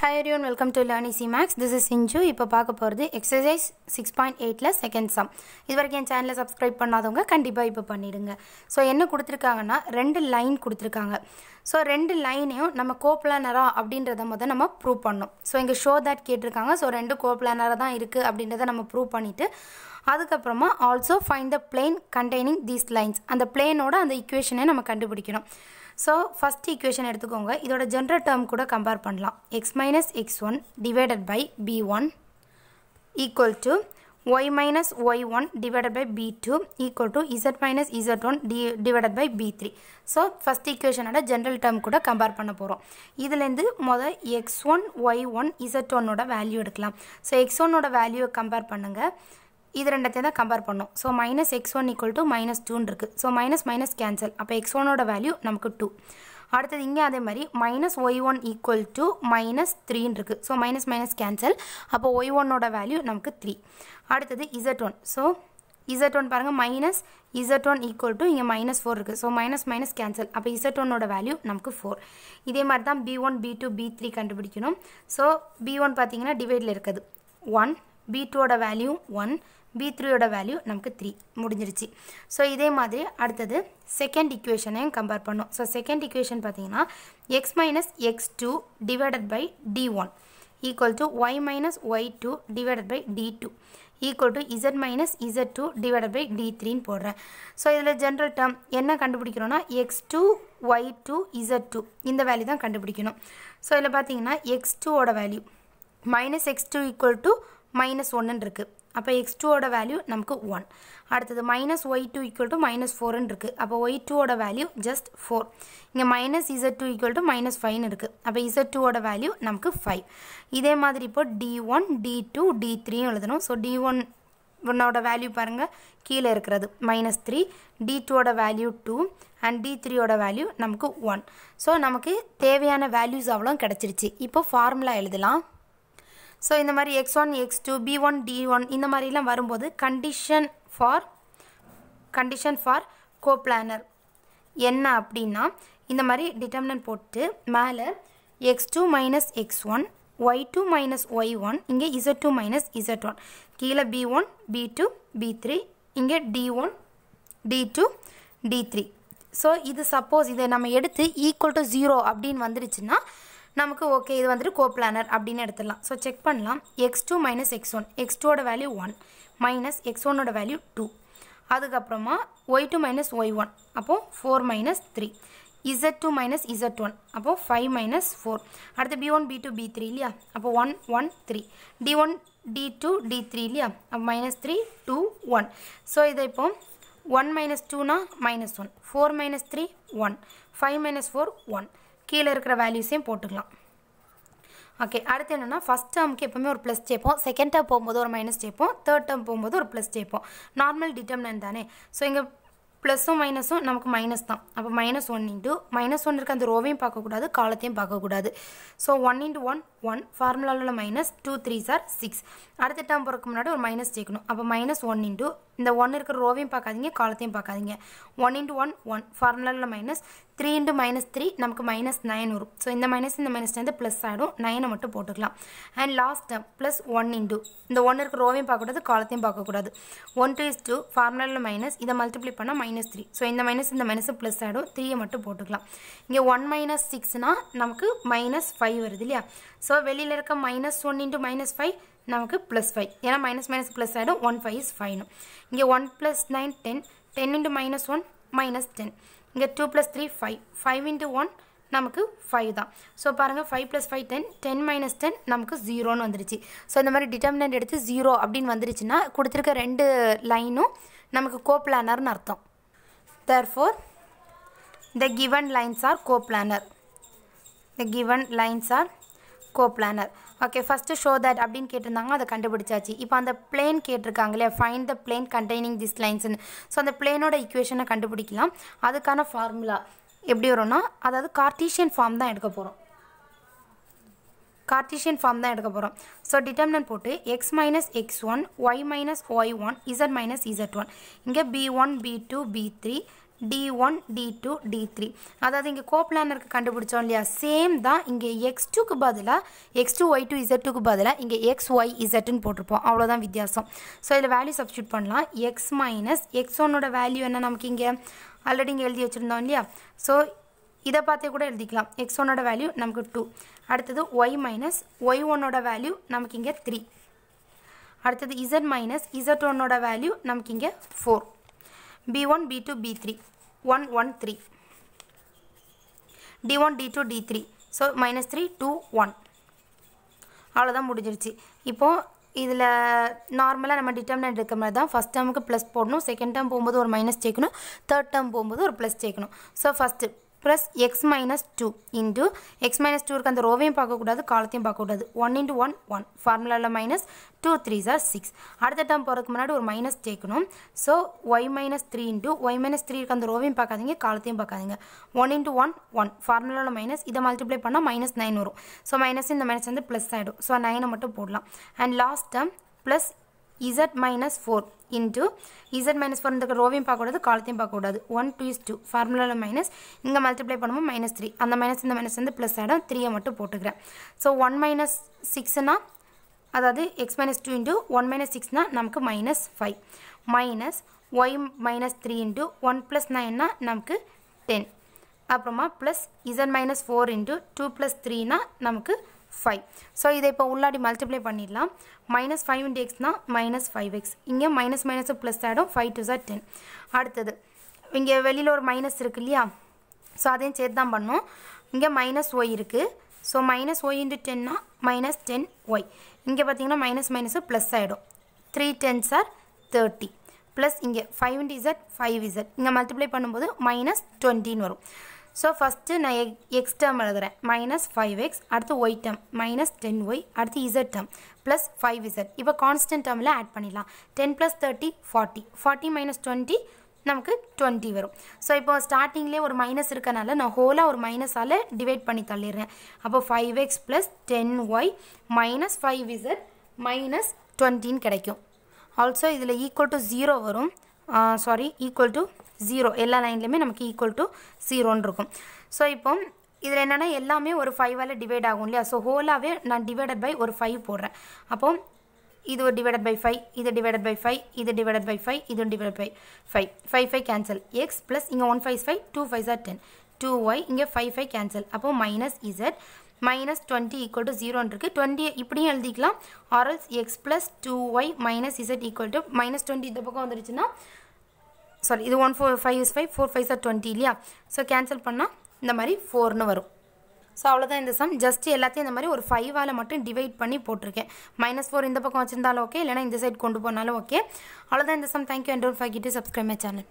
Hi everyone welcome to learnie C maths this is Sinju இப்போ பார்க்க போகிறது exercise six point எயிட்டில் second sum இது வரைக்கும் என் சேனலை சப்ஸ்கிரைப் பண்ணாதவங்க கண்டிப்பாக இப்போ பண்ணிடுங்க. ஸோ என்ன கொடுத்துருக்காங்கன்னா ரெண்டு லைன் கொடுத்துருக்காங்க. ஸோ ரெண்டு லைனையும் நம்ம கோப்ளானரா அப்படின்றத முதல் நம்ம ப்ரூவ் பண்ணோம் ஸோ இங்கே ஷோ தட் கேட்டிருக்காங்க. ஸோ ரெண்டு கோப்ளானராக தான் இருக்குது அப்படின்றத நம்ம ப்ரூவ் பண்ணிவிட்டு அதுக்கப்புறமா also find the plane containing these lines அந்த பிளேனோட அந்த இக்குவேஷனை நம்ம கண்டுபிடிக்கணும். ஸோ ஃபஸ்ட் ஈக்குவேஷன் எடுத்துக்கோங்க. இதோட ஜென்ரல் டேர்ம் கூட கம்பேர் பண்ணலாம். X minus X one divided by B one equal to Y minus Y one divided by B two equal to Z minus Z one D divided by B three so first ஈக்குவேஷனோட general term கூட compare பண்ண போகிறோம் இதுலேருந்து மொதல் X one Y one Z ஒன்னோட value எடுக்கலாம். So X ஒன்னோட வேல்யூவை compare பண்ணுங்கள் இது ரெண்டத்தையும் தான் கம்பேர் பண்ணோம். So minus X one equal to minus டூன்னு இருக்குது ஸோ மைனஸ் மைனஸ் கேன்சல் அப்போ எக்ஸ் ஒனோட வேல்யூ நமக்கு டூ அடுத்தது இங்கே அதே மாதிரி minus Y one equal to minus த்ரீன்னு இருக்குது ஸோ மைனஸ் மைனஸ் கேன்சல் அப்போ ஒய் ஒன்னோட வேல்யூ நமக்கு த்ரீ அடுத்தது Z one so Z one பாருங்கள் minus Z one equal to இங்கே மைனஸ் ஃபோர் இருக்குது ஸோ மைனஸ் மைனஸ் கேன்சல் அப்போ இசட் ஒன்னோட வேல்யூ நமக்கு ஃபோர் இதே மாதிரி தான் B one B two B three கண்டுபிடிக்கணும். ஸோ பி ஒன் பார்த்தீங்கன்னா டிவைடில் இருக்குது ஒன் பி டூவோட வேல்யூ ஒன் பி த்ரீயோட வேல்யூ நமக்கு த்ரீ முடிஞ்சிருச்சு. ஸோ இதே மாதிரி அடுத்தது செகண்ட் இக்குவேஷனையும் கம்பேர் பண்ணோம். ஸோ செகண்ட் இக்குவேஷன் பார்த்தீங்கன்னா X minus X two divided by D one equal to Y minus Y two divided by D two equal to Z minus Z two divided by D த்ரீன்னு போடுறேன். So இதில் general term என்ன கண்டுபிடிக்கிறோன்னா X two Y two Z two இந்த value தான் கண்டுபிடிக்கணும். So இதில் பார்த்தீங்கன்னா X டூவோட value minus X two equal to minus ஒன்றுன்னு இருக்குது அப்போ எக்ஸ் டூவோட வேல்யூ நமக்கு ஒன் அடுத்தது minus Y two equal to minus ஃபோர்னு இருக்குது அப்போ ஒய் டூவோட வேல்யூ ஜஸ்ட் ஃபோர் இங்கே minus Z two equal to minus ஃபைவ்னு இருக்குது அப்போ இசட் டூவோட வேல்யூ நமக்கு ஃபைவ் இதே மாதிரி இப்போ D one D two D த்ரீயும் எழுதணும். ஸோ டி ஒன் ஒன்னோட வேல்யூ பாருங்கள் கீழே இருக்கிறது மைனஸ் த்ரீ டி டூவோட வேல்யூ டூ அண்ட் டி த்ரீயோட வேல்யூ நமக்கு ஒன் ஸோ நமக்கு தேவையான வேல்யூஸ் அவ்வளோ கிடச்சிருச்சு. இப்போ ஃபார்முலா எழுதலாம். ஸோ இந்த மாதிரி X one X two B one D one இந்த மாதிரிலாம் வரும்போது condition for condition for coplanar என்ன அப்படின்னா இந்த மாதிரி டிட்டர்மினன்ட் போட்டு மேலே X two minus X one Y two minus Y one இங்கே Z two minus Z one கீழே B one B two B three இங்கே D one D two D three so இது சப்போஸ் இதை நம்ம எடுத்து ஈக்குவல் டு ஜீரோ அப்படின்னு வந்துருச்சுன்னா நமக்கு ஓகே இது வந்துட்டு கோப்ளானர் அப்படின்னு எடுத்துடலாம். ஸோ செக் பண்ணலாம். X two minus X one X டூவோட வேல்யூ ஒன் மைனஸ் எக்ஸ் ஒன்னோட வேல்யூ டூ அதுக்கப்புறமா Y two minus Y one அப்போது four minus three Z two minus Z one அப்போது ஃபைவ் மைனஸ் ஃபோர் அடுத்து B one B two B three இல்லையா? அப்போ one one three D one D two D three இல்லையா? அப்போ minus three two one so இதை இப்போ one minus டூனா minus one four minus three one five minus four one கீழே இருக்கிற வேல்யூஸையும் போட்டுக்கலாம். ஓகே அடுத்து என்னென்னா ஃபஸ்ட் டேர்முக்கு எப்போவுமே ஒரு ப்ளஸ் சேர்ப்போம். செகண்ட் டேர்ம் போகும்போது ஒரு மைனஸ் சேர்ப்போம். தேர்ட் டேர்ம் போகும்போது ஒரு ப்ளஸ் சேர்ப்போம். நார்மல் டிட்டர்மினன்ட் தானே? ஸோ இங்கே ப்ளஸும் மைனஸும் நமக்கு மைனஸ் தான். அப்போ minus one into minus one இருக்க அந்த ரோவையும் பார்க்கக்கூடாது காலத்தையும் பார்க்கக்கூடாது. So one into one one ஃபார்முலாவில் minus two three are six அடுத்த டேர்ம் போகிறதுக்கு முன்னாடி ஒரு மைனஸ் சேர்க்கணும். அப்போ மைனஸ் ஒன் இன்ட்டு இந்த ஒன் இருக்கிற ரோவையும் பார்க்காதீங்க காலத்தையும் பார்க்காதீங்க. ஒன் இன்ட்டு ஒன் ஒன் ஃபார்முலாவில் minus three into minus three நமக்கு மைனஸ் நைன் வரும். ஸோ இந்த மைனஸ் இந்த மைனஸ் வந்து ப்ளஸ் ஆகிடும் நைனை மட்டும் போட்டுக்கலாம். And last term plus one into இந்த ஒன் இருக்கிற ரோவையும் பார்க்கக்கூடாது காலத்தையும் பார்க்கக்கூடாது. ஒன் டூ இஸ் டூ ஃபார்முலாவில் மைனஸ் இதை மல்டிப்ளை பண்ணால் மைனஸ் த்ரீ ஸோ இந்த மைனஸ் இந்த மைனஸ் ப்ளஸ் ஆகிடும் த்ரீயை மட்டும் போட்டுக்கலாம். இங்கே ஒன் மைனஸ் சிக்ஸ்னால் நமக்கு மைனஸ் ஃபைவ் வருது இல்லையா? ஸோ ஸோ வெளியில் இருக்க minus one into minus five நமக்கு ப்ளஸ் ஃபைவ் ஏன்னா மைனஸ் மைனஸ் ப்ளஸ் ஆகிடும் ஒன் ஃபைவ் இஸ் ஃபைவ்னு இங்கே one plus nine ten ten into minus one minus ten இங்கே two plus three five five into one நமக்கு five தான். So பாருங்கள் five plus five ten ten minus ten நமக்கு ஜீரோன்னு வந்துருச்சு. ஸோ இந்த மாதிரி டிட்டர்மினன்ட் எடுத்து ஜீரோ அப்படின்னு வந்துருச்சுன்னா கொடுத்துருக்க ரெண்டு லைனும் நமக்கு கோப்ளானர்னு அர்த்தம். Therefore the given lines are coplanar the given lines are coplanar okay first show that அப்படின்னு கேட்டிருந்தாங்க அதை கண்டுபிடிச்சாச்சு. இப்போ அந்த பிளேன் கேட்டிருக்காங்க இல்லையா? Find the plane containing this லைன்ஸ்னு so அந்த பிளேனோட இக்குவேஷனை கண்டுபிடிக்கலாம். அதுக்கான ஃபார்முலா எப்படி வரும்னா அதாவது கார்டீஷியன் ஃபார்ம் தான் எடுக்க போகிறோம் கார்டீஷியன் ஃபார்ம் தான் எடுக்க போகிறோம் ஸோ டிட்டர்மினன்ட் போட்டு X minus X one Y minus Y one Z minus Z one இங்கே B one B two B three D one D two D three அதாவது இங்கே கோப்ளானருக்கு கண்டுபிடிச்சோம் இல்லையா? சேம் தான் இங்கே எக்ஸ் டூக்கு பதிலாக X two Y two Z டூக்கு பதிலாக இங்கே எக்ஸ் ஒய் இசட்டுன்னு போட்டிருப்போம். அவ்வளோதான் வித்தியாசம். ஸோ இதில் வேல்யூ சப்ஸ்டியூட் பண்ணலாம். எக்ஸ் மைனஸ் எக்ஸ் ஒன்னோட வேல்யூ என்ன நமக்கு இங்கே? ஆல்ரெடி இங்கே எழுதி வச்சுருந்தோம் இல்லையா? ஸோ இதை பார்த்தே கூட எழுதிக்கலாம். எக்ஸ் ஒன்னோட வேல்யூ நமக்கு டூ அடுத்தது ஒய் மைனஸ் ஒய் ஒன்னோட வேல்யூ நமக்கு இங்கே த்ரீ அடுத்தது இசட் மைனஸ் இசட் ஒன்னோட வேல்யூ நமக்கு இங்கே four B one B two B three one one three D one D two D three so minus three two one அவ்வளோதான் முடிஞ்சிருச்சு. இப்போது இதில் நார்மலாக நம்ம டிட்டர்மினன்ட் இருக்க மாதிரி தான் ஃபஸ்ட் டேர்முக்கு ப்ளஸ் போடணும். செகண்ட் டேர்ம் போகும்போது ஒரு மைனஸ் சேர்க்கணும். தேர்ட் டேர்ம் போகும்போது ஒரு ப்ளஸ் சேர்க்கணும். So first plus X minus two into X minus two இருக்க. அந்த ரோவையும் பார்க்கக்கூடாது காலத்தையும் பார்க்கக்கூடாது. ஒன் இன்ட்டு ஒன் ஒன் ஃபார்முலாவில் minus two three are six அடுத்த டேர்ம் போகிறதுக்கு முன்னாடி ஒரு மைனஸ் சேர்க்கணும். So Y minus three into Y minus three இருக்க. அந்த ரோவையும் பார்க்காதீங்க காலத்தையும் பார்க்காதீங்க. ஒன் இன்ட்டு ஒன் ஒன் ஃபார்முலாவில் மைனஸ் இதை மல்டிப்ளை பண்ணால் மைனஸ் நைன் வரும். ஸோ மைனஸ் இந்த மைனஸ் வந்து ப்ளஸ் ஆகிடும் ஸோ நைனை மட்டும் போடலாம். And last term plus Z minus four into Z minus four இருக்க ரோவையும் பார்க்கக்கூடாது காலத்தையும் பார்க்கக்கூடாது. ஒன் டூ இஸ் டூ ஃபார்முலாவில் மைனஸ் இங்கே மல்டிப்ளை பண்ணும்போது மைனஸ் த்ரீ அந்த மைனஸ் இந்த மைனஸ் வந்து ப்ளஸ் ஆகிடும் த்ரீயை மட்டும் போட்டுக்கிறேன். ஸோ ஒன் மைனஸ் சிக்ஸ்னா அதாவது X minus two into one minus சிக்ஸ்னால் நமக்கு minus five minus Y minus three into one plus நைன்னா நமக்கு டென் அப்புறமா plus Z minus four into two plus த்ரீனா நமக்கு ஃபைவ் ஸோ இதை இப்போ உள்ளாடி மல்டிப்ளை பண்ணிடலாம். மைனஸ் ஃபைவ் இன்ட்டு எக்ஸ்னால் மைனஸ் ஃபைவ் எக்ஸ் இங்கே மைனஸ் மைனஸும் ப்ளஸ் ஆகிடும் ஃபைவ் டூ சார் டென் அடுத்தது இங்கே வெளியில் ஒரு மைனஸ் இருக்குது இல்லையா? ஸோ அதையும் சேர்த்து தான் பண்ணோம். இங்கே மைனஸ் ஒய் இருக்குது ஸோ மைனஸ் ஒய் இன்ட்டு டென்னா மைனஸ் டென் ஒய் இங்கே பார்த்தீங்கன்னா மைனஸ் மைனஸு ப்ளஸ் ஆகிடும் three ten are thirty plus இங்கே five into Z five Z இங்கே மல்டிப்ளை பண்ணும்போது மைனஸ் டுவெண்ட்டின்னு வரும். ஸோ ஃபஸ்ட்டு நான் எக் எக்ஸ் டேர்ம் எழுதுகிறேன் மைனஸ் ஃபைவ் எக்ஸ் அடுத்து Y term minus ten Y அடுத்து Z term plus five Z இப்போ கான்ஸ்டன்ட் டேர்மில் ஆட் பண்ணிடலாம். Ten plus thirty forty forty minus twenty நமக்கு டுவெண்ட்டி வரும். ஸோ இப்போ ஸ்டார்டிங்லேயே ஒரு மைனஸ் இருக்கனால நான் ஹோலாக ஒரு மைனஸால் டிவைட் பண்ணி தள்ளிடுறேன். அப்போ five X plus ten Y minus five Z minus டுவெண்ட்டின்னு கிடைக்கும். ஆல்சோ இதில் ஈக்குவல் டு ஜீரோ வரும். சாரி ஈக்குவல் டு ஜீரோ எல்லா லைன்லையுமே நமக்கு ஈக்குவல் டு ஜீரோன்னு இருக்கும். ஸோ இப்போ இதில் என்னென்னா எல்லாமே ஒரு ஃபைவால் டிவைட் ஆகும் இல்லையா? ஸோ ஹோலாகவே நான் டிவைடட் பை ஒரு ஃபைவ் போடுறேன். அப்போ இது ஒரு டிவைடட் பை ஃபைவ் இது டிவைடட் பை ஃபைவ் இது டிவைடட் பை ஃபைவ் இது divide by five five five cancel X plus இங்கே one five five two five are ten two Y இங்கே ஃபைவ் ஃபைவ் கேன்சல் அப்போது minus Z minus twenty equal to ஜீரோன்னு இருக்குது twenty இப்படியும் எழுதிக்கலாம். Or else X plus two Y minus Z equal to minus twenty இந்த பக்கம் வந்துருச்சுன்னா sorry இது one four five is five four five sir twenty இல்லையா? ஸோ கேன்சல் பண்ணால் இந்த மாதிரி ஃபோர்னு வரும். ஸோ அவ்வளோதான் இந்த சம் ஜஸ்ட் எல்லாத்தையும் இந்த மாதிரி ஒரு ஃபைவால் மட்டும் டிவைட் பண்ணி போட்டிருக்கேன். மைனஸ் ஃபோர் இந்த பக்கம் வச்சிருந்தாலும் ஓகே இல்லைனா இந்த சைட் கொண்டு போனாலும் ஓகே அவ்வளோதான் இந்த sum thank you and don't forget to subscribe my channel